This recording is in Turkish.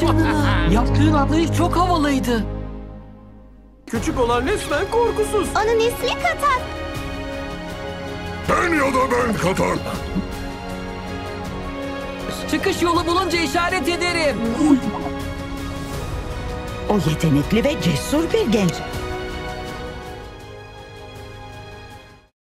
canına. Yaptığın atlayış çok havalıydı. Küçük olan resmen korkusuz. Onun ismi Katar. Ben ya da ben Katar. Çıkış yolu bulunca işaret ederim. O yetenekli ve cesur bir genç.